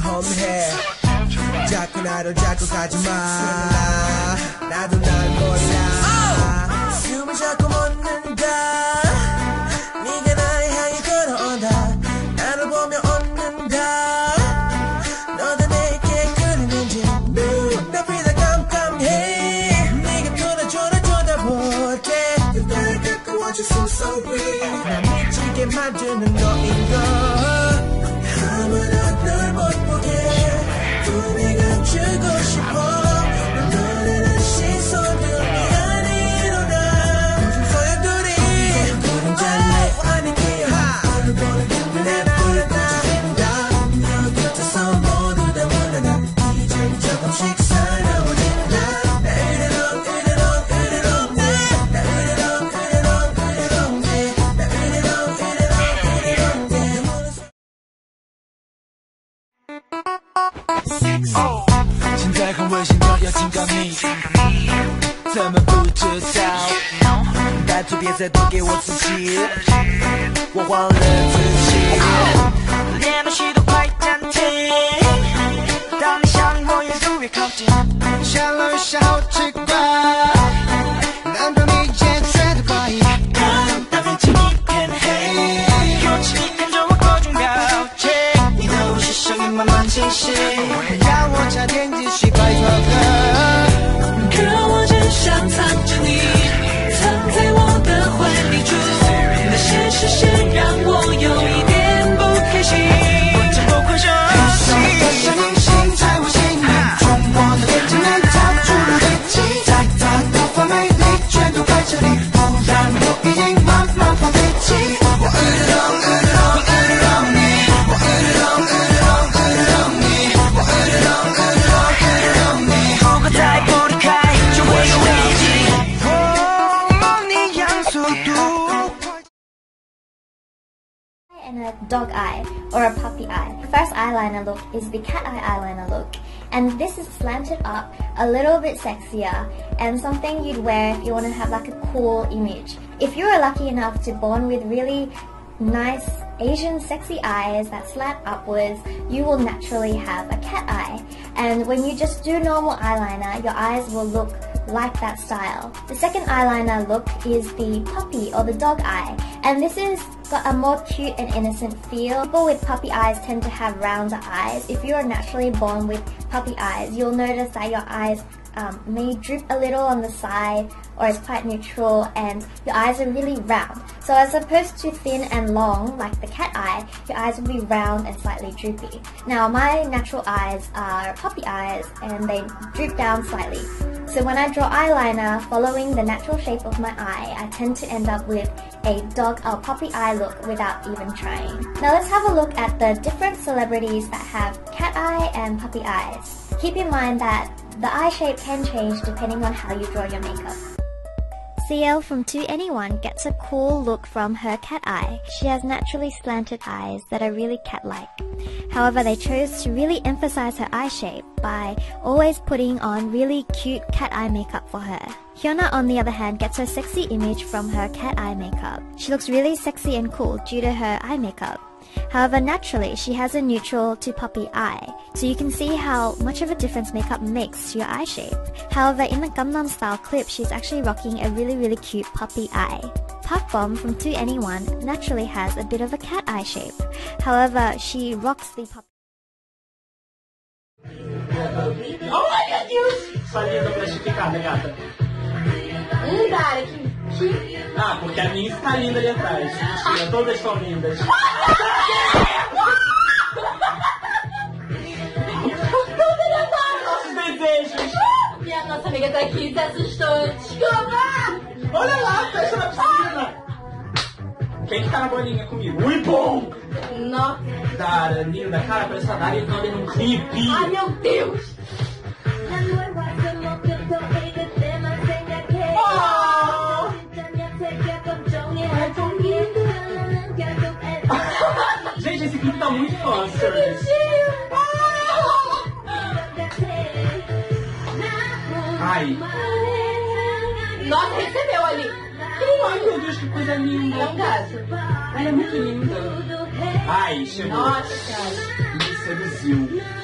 해 자꾸 나를 자꾸 가지마. 나도 날 몰라 숨을 자꾸 멎는다. 네가 나를 향해 걸어온다. 나를 보며 웃는다. 너도 내게 그리는지 눈앞이 다 깜깜해. 네가 돌아줘라 쳐다볼 때 그날 가까워져 so sorry 날 미치게 만드는 너인 걸 现在很危险的，要警告你，怎么不知道？拜托别再多给我刺激，我忘了自己。连呼吸都快暂停，当你向我越走越靠近，想了一下好奇 and a dog eye or a puppy eye. The first eyeliner look is the cat eye eyeliner look and this is slanted up a little bit sexier and something you'd wear if you want to have like a cool image. If you are lucky enough to born with really nice Asian sexy eyes that slant upwards, you will naturally have a cat eye. And when you just do normal eyeliner, your eyes will look like that style. The second eyeliner look is the puppy or the dog eye. And this is got a more cute and innocent feel. People with puppy eyes tend to have rounder eyes. If you are naturally born with puppy eyes, you'll notice that your eyes um, may drip a little on the side or it's quite neutral and your eyes are really round. So as opposed to thin and long like the cat eye, your eyes will be round and slightly droopy. Now my natural eyes are puppy eyes and they droop down slightly. So when I draw eyeliner following the natural shape of my eye, I tend to end up with a dog or puppy eye look without even trying. Now let's have a look at the different celebrities that have cat eye and puppy eyes. Keep in mind that the eye shape can change depending on how you draw your makeup. CL from 2NE1 gets a cool look from her cat eye. She has naturally slanted eyes that are really cat-like. However, they chose to really emphasize her eye shape by always putting on really cute cat eye makeup for her. Hyuna, on the other hand, gets her sexy image from her cat eye makeup. She looks really sexy and cool due to her eye makeup. However, naturally, she has a neutral to puppy eye, so you can see how much of a difference makeup makes to your eye shape. However, in the Gangnam Style clip, she's actually rocking a really really cute puppy eye. Park Bom from 2NE1 naturally has a bit of a cat eye shape. However, she rocks the puppy Sua linda plastificada, gata. Ah, porque a minha está linda ali atrás. Mentira, todas estão lindas. Nossos desejos. Minha nossa amiga tá aqui se assustou. Desculpa! Olha lá, fecha na piscina. Quem que tá na bolinha comigo? Ui, bom! Nossa. Dara, linda. Cara, parece a Dara entrando num clipe. Ai, meu Deus! Tá muito fanservice. Ai. Nossa, recebeu ali. Ai, meu Deus, que coisa linda. É um gato. Ela é muito linda. Ai, chegou. Nossa, cara. Me seduziu.